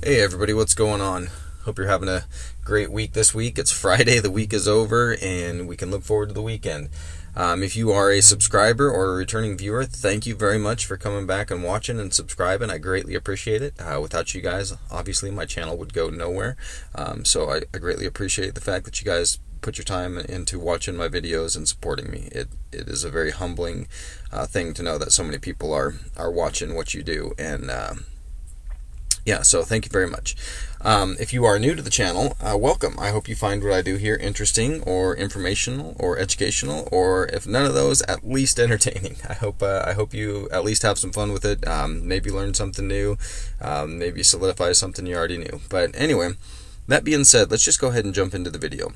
Hey everybody, what's going on? Hope you're having a great week this week. It's Friday, the week is over, and we can look forward to the weekend. Um, if you are a subscriber or a returning viewer, thank you very much for coming back and watching and subscribing. I greatly appreciate it. Uh, without you guys, obviously my channel would go nowhere. Um, so I, I greatly appreciate the fact that you guys put your time into watching my videos and supporting me. It it is a very humbling uh, thing to know that so many people are are watching what you do and. Uh, yeah, so thank you very much. Um, if you are new to the channel, uh, welcome. I hope you find what I do here interesting or informational or educational, or if none of those, at least entertaining. I hope uh, I hope you at least have some fun with it. Um, maybe learn something new. Um, maybe solidify something you already knew. But anyway, that being said, let's just go ahead and jump into the video.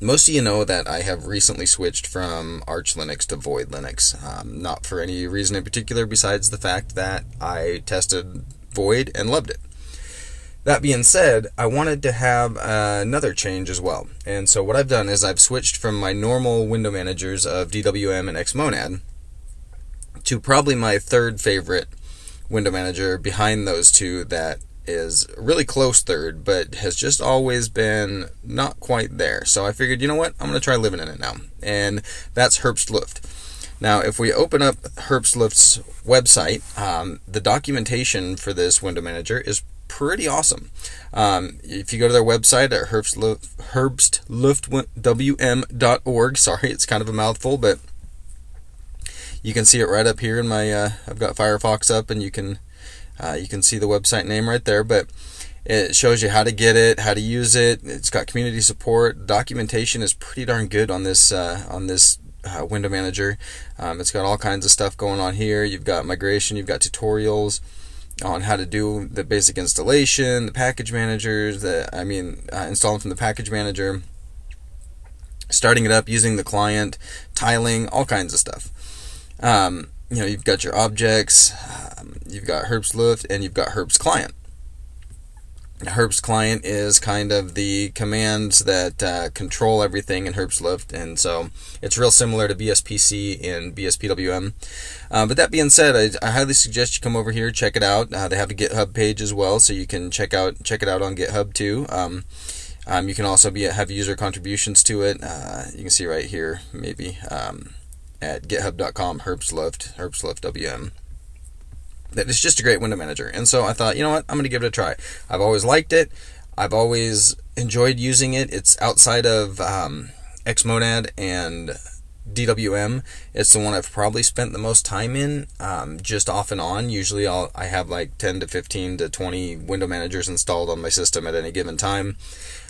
Most of you know that I have recently switched from Arch Linux to Void Linux. Um, not for any reason in particular besides the fact that I tested Void and loved it. That being said, I wanted to have uh, another change as well. And so what I've done is I've switched from my normal window managers of DWM and Xmonad to probably my third favorite window manager behind those two that is really close third, but has just always been not quite there. So I figured, you know what, I'm going to try living in it now. And that's Herbst Luft. Now, if we open up Herbstluft's website, um, the documentation for this window manager is pretty awesome. Um, if you go to their website at herbstluftwm.org, sorry, it's kind of a mouthful, but you can see it right up here in my. Uh, I've got Firefox up, and you can uh, you can see the website name right there, but. It shows you how to get it, how to use it. It's got community support. Documentation is pretty darn good on this uh, on this uh, window manager. Um, it's got all kinds of stuff going on here. You've got migration, you've got tutorials on how to do the basic installation, the package managers, the I mean, uh, installing from the package manager, starting it up using the client, tiling, all kinds of stuff. Um, you know, you've got your objects, um, you've got Herbst Luft, and you've got Herbst client. Herbst client is kind of the commands that uh, control everything in Herbst Luft, and so it's real similar to BSPC and BSPWM. Uh, but that being said, I, I, highly suggest you come over here, check it out. Uh, they have a GitHub page as well, so you can check out check it out on GitHub too. Um, um, you can also be have user contributions to it. Uh, you can see right here, maybe um, at GitHub.com, Herbst Luft, Herbst Luft WM it's just a great window manager. And so I thought, you know what, I'm going to give it a try. I've always liked it. I've always enjoyed using it. It's outside of um, Xmonad and DWM. It's the one I've probably spent the most time in, um, just off and on. Usually, I'll I have like 10 to 15 to 20 window managers installed on my system at any given time.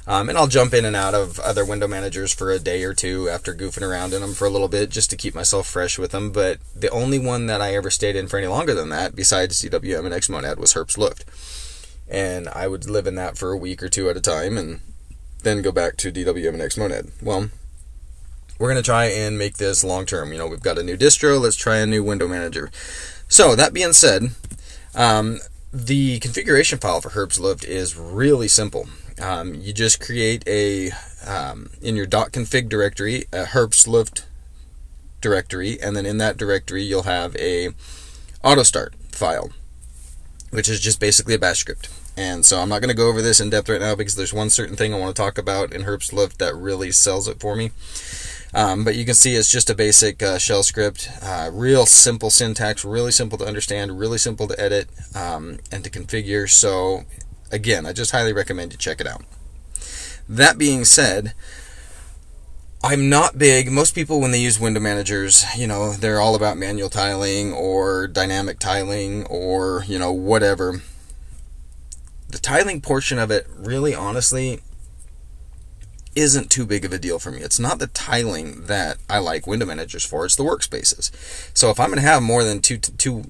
Um, and I'll jump in and out of other window managers for a day or two after goofing around in them for a little bit just to keep myself fresh with them. But the only one that I ever stayed in for any longer than that, besides DWM and Xmonad, was Herbst Luft. And I would live in that for a week or two at a time and then go back to DWM and Xmonad. Well, we're going to try and make this long term. You know, we've got a new distro, let's try a new window manager. So, that being said, um, the configuration file for Herbst Luft is really simple. Um, you just create a um, in your dot .config directory a herbstluft directory, and then in that directory you'll have a auto start file, which is just basically a bash script. And so I'm not going to go over this in depth right now because there's one certain thing I want to talk about in Herbst Luft that really sells it for me. Um, but you can see it's just a basic uh, shell script, uh, real simple syntax, really simple to understand, really simple to edit um, and to configure. So Again, I just highly recommend you check it out. That being said, I'm not big. Most people, when they use window managers, you know, they're all about manual tiling or dynamic tiling or, you know, whatever. The tiling portion of it, really honestly, isn't too big of a deal for me. It's not the tiling that I like window managers for, it's the workspaces. So if I'm going to have more than two, two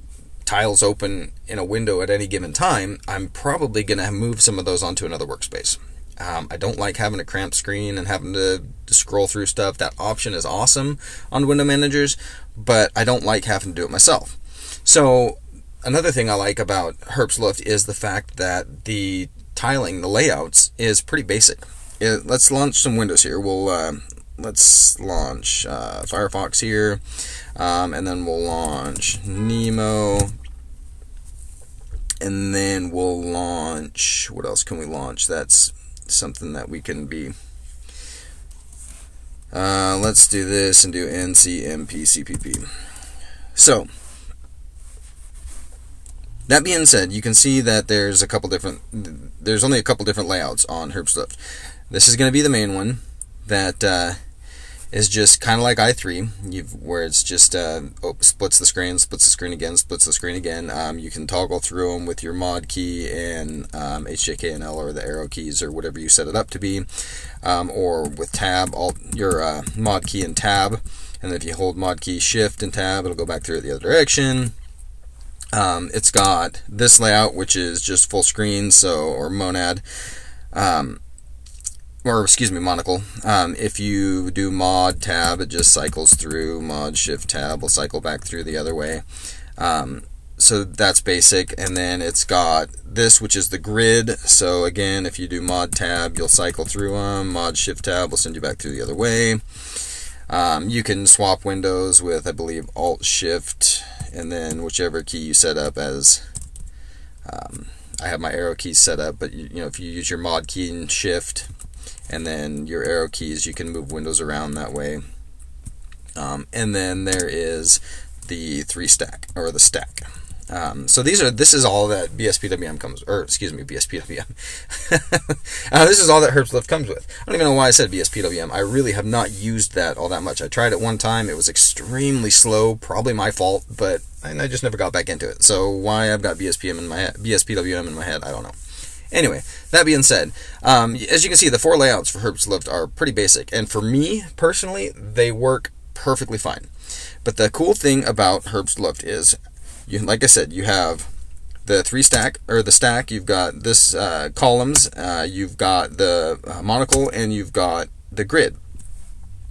tiles open in a window at any given time, I'm probably going to move some of those onto another workspace. Um, I don't like having a cramped screen and having to, scroll through stuff. That option is awesome on window managers, but I don't like having to do it myself. So another thing I like about Herbst Luft is the fact that the tiling, the layouts, is pretty basic. It, let's launch some windows here. We'll uh, let's launch uh, Firefox here, um, and then we'll launch Nemo and then we'll launch. What else can we launch? That's something that we can be. Uh, let's do this and do NCMP So, that being said, you can see that there's a couple different, there's only a couple different layouts on Herbstluft. This is going to be the main one that uh, is just kind of like i3, where it's just uh, oh, splits the screen, splits the screen again, splits the screen again. Um, you can toggle through them with your mod key and um, HJKNL or the arrow keys or whatever you set it up to be, um, or with tab, all your uh, mod key and tab. And if you hold mod key shift and tab, it'll go back through the other direction. Um, it's got this layout, which is just full screen, so or monad, um, or excuse me, monocle. Um, if you do mod tab, it just cycles through. Mod shift tab will cycle back through the other way. Um, so that's basic, and then it's got this, which is the grid. So again, if you do mod tab, you'll cycle through them. Mod shift tab will send you back through the other way. Um, you can swap windows with, I believe, Alt Shift and then whichever key you set up as um, I have my arrow keys set up but you, you, know if you use your mod key and shift and then your arrow keys you can move windows around that way um, and then there is the three stack or the stack um, so these are this is all that BSPWM comes, or excuse me, BSPWM. uh, this is all that Herbstluft comes with. I don't even know why I said BSPWM. I really have not used that all that much. I tried it one time. It was extremely slow, probably my fault, but I just never got back into it. So why I've got BSPM in my BSPWM in my head, I don't know. Anyway, that being said, um, as you can see, the four layouts for Herbstluft are pretty basic, and for me personally, they work perfectly fine. But the cool thing about Herbstluft is you, like I said, you have the three stack or the stack. You've got this uh, columns. Uh, you've got the uh, monocle, and you've got the grid.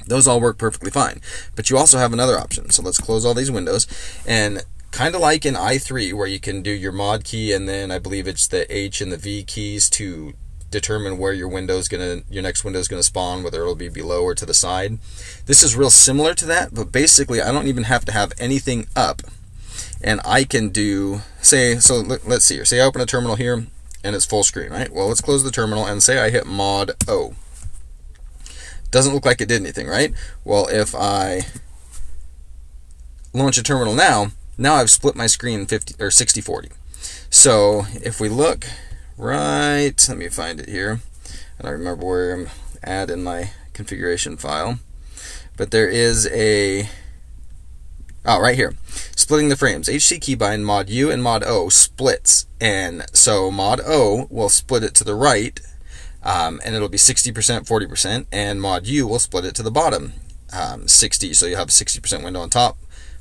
Those all work perfectly fine. But you also have another option. So let's close all these windows and kind of like in i3 where you can do your mod key and then I believe it's the H and the V keys to determine where your window is gonna your next window is gonna spawn, whether it'll be below or to the side. This is real similar to that, but basically I don't even have to have anything up and I can do, say, so let's see here. Say I open a terminal here and it's full screen, right? Well, let's close the terminal and say I hit mod O. Doesn't look like it did anything, right? Well, if I launch a terminal now, now I've split my screen 50 or 60 40. So if we look right, let me find it here. I don't remember where I'm at in my configuration file, but there is a Oh, right here. Splitting the frames. HC keybind mod U and mod O splits. And so mod O will split it to the right, um, and it'll be 60%, 40%, and mod U will split it to the bottom, um, 60. So you have a 60% window on top,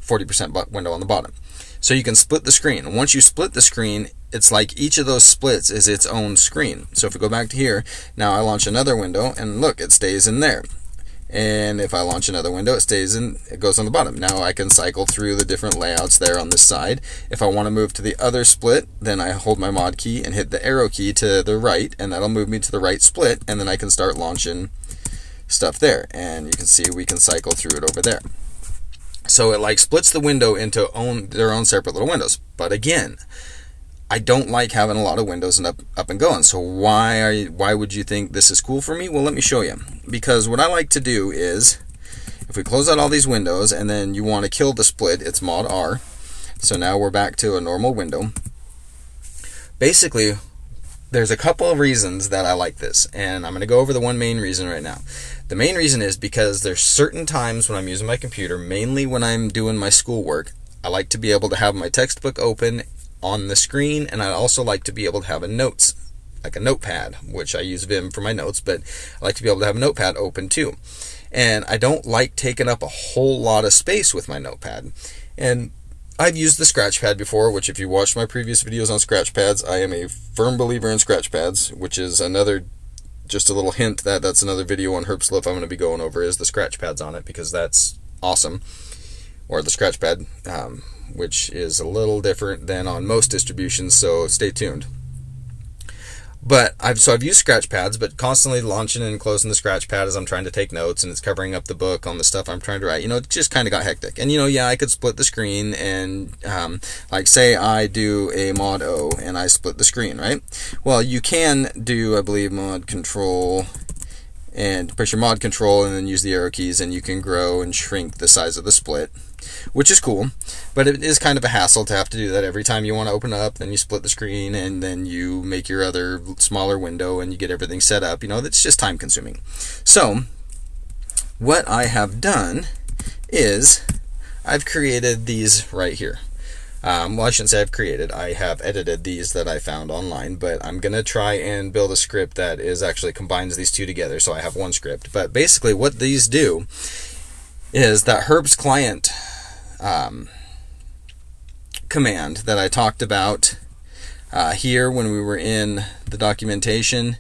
40% window on the bottom. So you can split the screen. Once you split the screen, it's like each of those splits is its own screen. So if we go back to here, now I launch another window, and look, it stays in there and if I launch another window it stays in it goes on the bottom now I can cycle through the different layouts there on this side if I want to move to the other split then I hold my mod key and hit the arrow key to the right and that'll move me to the right split and then I can start launching stuff there and you can see we can cycle through it over there so it like splits the window into own their own separate little windows but again I don't like having a lot of windows and up up and going. So why are you, why would you think this is cool for me? Well, let me show you. Because what I like to do is if we close out all these windows and then you want to kill the split, it's mod R. So now we're back to a normal window. Basically, there's a couple of reasons that I like this, and I'm going to go over the one main reason right now. The main reason is because there's certain times when I'm using my computer, mainly when I'm doing my schoolwork, I like to be able to have my textbook open on the screen, and I also like to be able to have a notes, like a notepad, which I use Vim for my notes, but I like to be able to have a notepad open too. And I don't like taking up a whole lot of space with my notepad. And I've used the Scratchpad before, which if you watched my previous videos on Scratchpads, I am a firm believer in Scratchpads, which is another just a little hint that that's another video on Herbstluft I'm going to be going over is the Scratchpads on it because that's awesome. Or the Scratchpad, um, which is a little different than on most distributions, so stay tuned. But I've so I've used scratch pads, but constantly launching and closing the scratch pad as I'm trying to take notes and it's covering up the book on the stuff I'm trying to write. You know, it just kind of got hectic. And you know, yeah, I could split the screen and um, like say I do a mod O and I split the screen, right? Well, you can do I believe mod control and push your mod control and then use the arrow keys and you can grow and shrink the size of the split which is cool but it is kind of a hassle to have to do that every time you want to open up then you split the screen and then you make your other smaller window and you get everything set up you know that's just time consuming so what I have done is I've created these right here um, well, I shouldn't say I've created. I have edited these that I found online, but I'm going to try and build a script that is actually combines these two together. So I have one script. But basically, what these do is that Herbst client um, command that I talked about uh, here when we were in the documentation.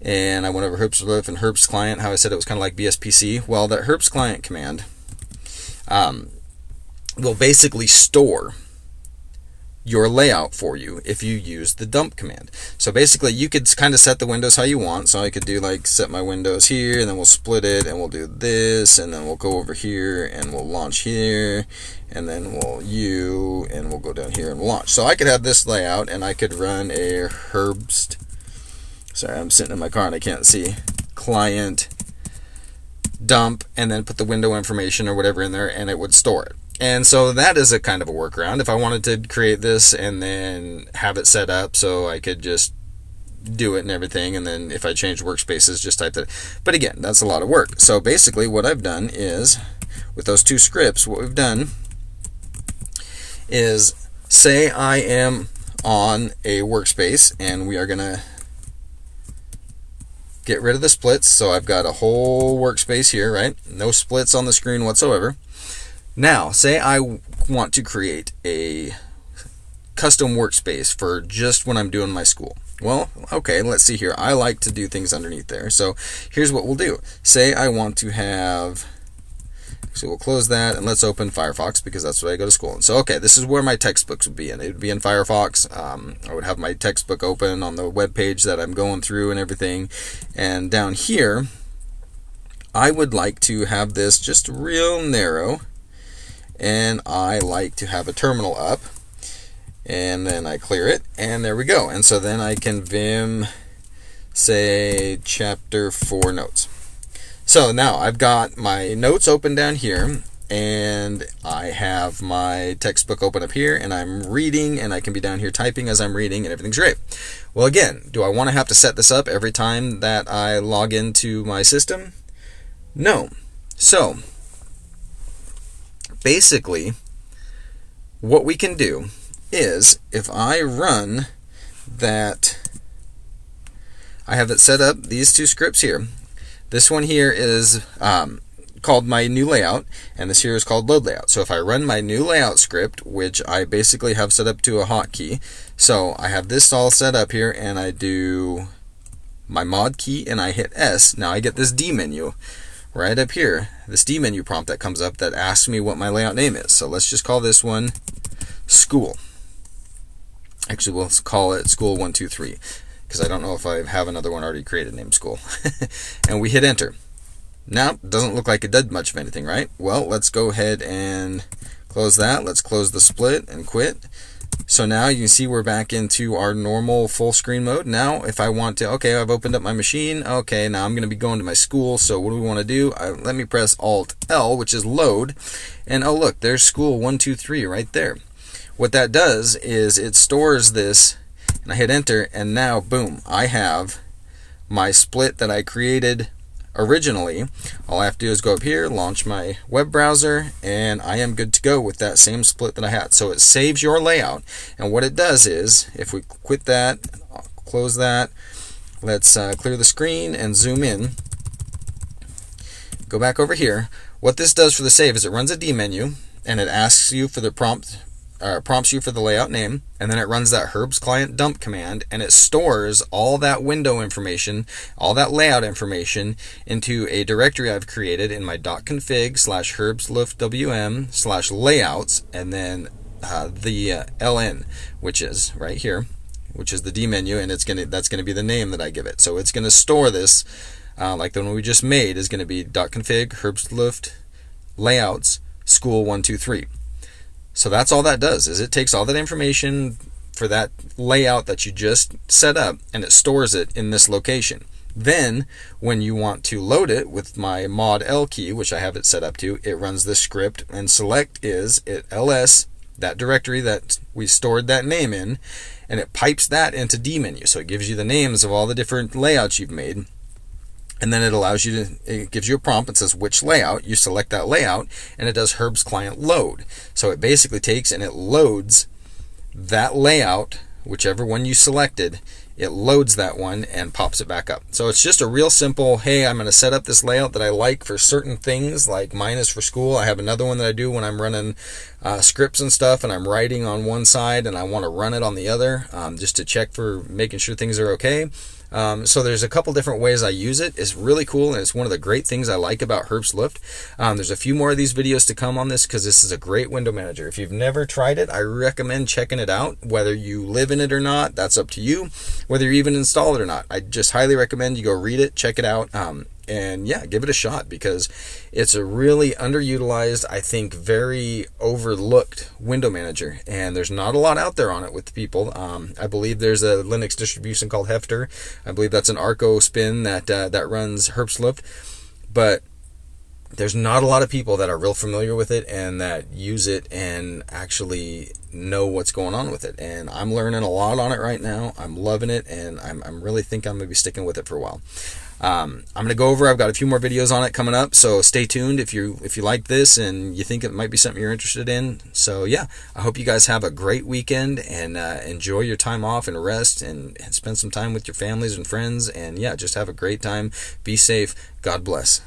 And I went over Herbst and Herbst client, how I said it was kind of like BSPC. Well, that Herbst client command um, will basically store your layout for you if you use the dump command. So basically you could kind of set the windows how you want. So I could do like set my windows here and then we'll split it and we'll do this and then we'll go over here and we'll launch here and then we'll U and we'll go down here and launch. So I could have this layout and I could run a Herbst, sorry I'm sitting in my car and I can't see, client dump and then put the window information or whatever in there and it would store it. And so that is a kind of a workaround. If I wanted to create this and then have it set up so I could just do it and everything, and then if I change workspaces, just type that. But again, that's a lot of work. So basically, what I've done is with those two scripts, what we've done is say I am on a workspace and we are going to get rid of the splits. So I've got a whole workspace here, right? No splits on the screen whatsoever. Now, say I want to create a custom workspace for just when I'm doing my school. Well, okay, let's see here. I like to do things underneath there. So here's what we'll do. Say I want to have, so we'll close that and let's open Firefox because that's where I go to school. And so, okay, this is where my textbooks would be in. It would be in Firefox. Um, I would have my textbook open on the web page that I'm going through and everything. And down here, I would like to have this just real narrow and I like to have a terminal up and then I clear it and there we go and so then I can vim say chapter 4 notes so now I've got my notes open down here and I have my textbook open up here and I'm reading and I can be down here typing as I'm reading and everything's great. Well again, do I want to have to set this up every time that I log into my system? No. So basically, what we can do is if I run that, I have it set up, these two scripts here. This one here is um, called my new layout, and this here is called load layout. So if I run my new layout script, which I basically have set up to a hotkey, so I have this all set up here, and I do my mod key, and I hit S. Now I get this D menu right up here, this D menu prompt that comes up that asks me what my layout name is. So let's just call this one school. Actually, we'll call it school 123 because I don't know if I have another one already created named school. and we hit enter. Now, doesn't look like it did much of anything, right? Well, let's go ahead and close that. Let's close the split and quit. So now you can see we're back into our normal full screen mode. Now, if I want to, okay, I've opened up my machine. Okay, now I'm going to be going to my school. So what do we want to do? Uh, let me press Alt L, which is load. And oh, look, there's school 123 right there. What that does is it stores this, and I hit enter, and now, boom, I have my split that I created originally. All I have to do is go up here, launch my web browser, and I am good to go with that same split that I had. So it saves your layout. And what it does is, if we quit that, close that, let's uh, clear the screen and zoom in. Go back over here. What this does for the save is it runs a D menu and it asks you for the prompt uh, prompts you for the layout name, and then it runs that Herbst client dump command, and it stores all that window information, all that layout information into a directory I've created in my .config slash herbstluftwm slash layouts, and then uh, the uh, ln, which is right here, which is the D menu, and it's gonna that's gonna be the name that I give it. So it's gonna store this, uh, like the one we just made is gonna be .config Herbstluft layouts school one two three. So that's all that does is it takes all that information for that layout that you just set up and it stores it in this location. Then, when you want to load it with my mod L key, which I have it set up to, it runs this script and select is it ls that directory that we stored that name in, and it pipes that into D menu. So it gives you the names of all the different layouts you've made. And then it allows you to, it gives you a prompt that says which layout. You select that layout, and it does Herbst client load. So it basically takes and it loads that layout, whichever one you selected, it loads that one and pops it back up. So it's just a real simple, hey, I'm going to set up this layout that I like for certain things, like mine is for school. I have another one that I do when I'm running uh, scripts and stuff and I'm writing on one side and I want to run it on the other um, just to check for making sure things are okay. Um, so there's a couple different ways I use it. It's really cool, and it's one of the great things I like about Herbstluft. Um, there's a few more of these videos to come on this because this is a great window manager. If you've never tried it, I recommend checking it out. Whether you live in it or not, that's up to you. Whether you even install it or not, I just highly recommend you go read it, check it out. Um, and yeah, give it a shot because it's a really underutilized, I think, very overlooked window manager. And there's not a lot out there on it with people. Um, I believe there's a Linux distribution called Hefftor. I believe that's an Arco spin that uh, that runs Herbstluft, but there's not a lot of people that are real familiar with it and that use it and actually know what's going on with it. And I'm learning a lot on it right now. I'm loving it, and I'm, I'm really think I'm gonna be sticking with it for a while. Um, I'm gonna go over. I've got a few more videos on it coming up, so stay tuned if you if you like this and you think it might be something you're interested in. So yeah, I hope you guys have a great weekend and uh, enjoy your time off and rest and, and spend some time with your families and friends. And yeah, just have a great time. Be safe. God bless.